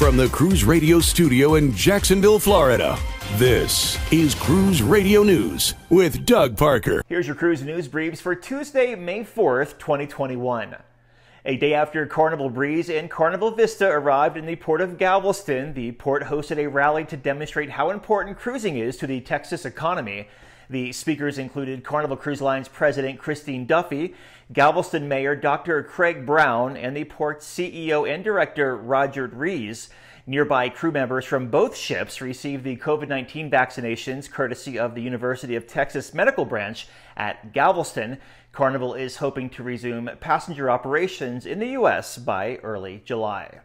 From the Cruise Radio studio in Jacksonville, Florida, this is Cruise Radio News with Doug Parker. Here's your cruise news briefs for Tuesday, May 4th, 2021. A day after Carnival Breeze and Carnival Vista arrived in the port of Galveston, the port hosted a rally to demonstrate how important cruising is to the Texas economy. The speakers included Carnival Cruise Line's president Christine Duffy, Galveston Mayor Dr. Craig Brown, and the port's CEO and director Rodger Rees. Nearby crew members from both ships received the COVID 19 vaccinations courtesy of the University of Texas Medical Branch at Galveston. Carnival is hoping to resume passenger operations in the U.S. by early July.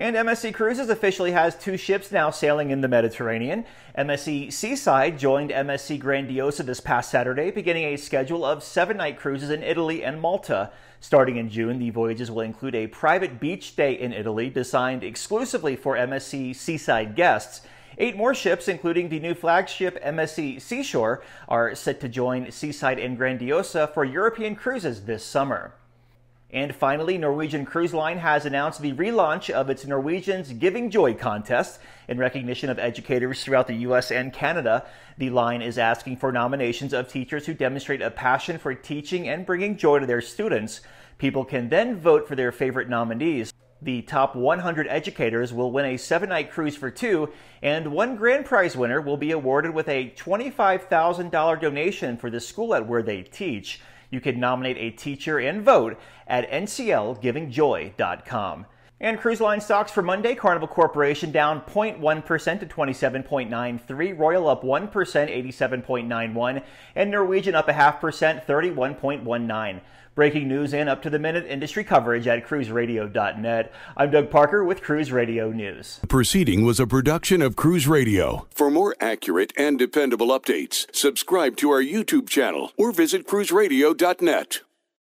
And MSC Cruises officially has two ships now sailing in the Mediterranean. MSC Seaside joined MSC Grandiosa this past Saturday, beginning a schedule of seven night cruises in Italy and Malta. Starting in June, the voyages will include a private beach day in Italy designed exclusively for MSC Seaside guests. Eight more ships, including the new flagship MSC Seashore, are set to join Seaside and Grandiosa for European cruises this summer. And finally, Norwegian Cruise Line has announced the relaunch of its Norwegians Giving Joy contest in recognition of educators throughout the U.S. and Canada. The line is asking for nominations of teachers who demonstrate a passion for teaching and bringing joy to their students. People can then vote for their favorite nominees. The top 100 educators will win a seven night cruise for two, and one grand prize winner will be awarded with a $25,000 donation for the school at where they teach. You can nominate a teacher and vote at nclgivingjoy.com. And cruise line stocks for Monday, Carnival Corporation down 0.1% to 27.93, Royal up 1%, 87.91, and Norwegian up a half percent, 31.19. Breaking news and up to the minute industry coverage at cruiseradio.net. I'm Doug Parker with Cruise Radio News. The proceeding was a production of Cruise Radio. For more accurate and dependable updates, subscribe to our YouTube channel or visit cruiseradio.net.